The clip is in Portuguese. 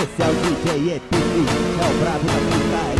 Esse é o DJ Epic, é o brabo da putaria.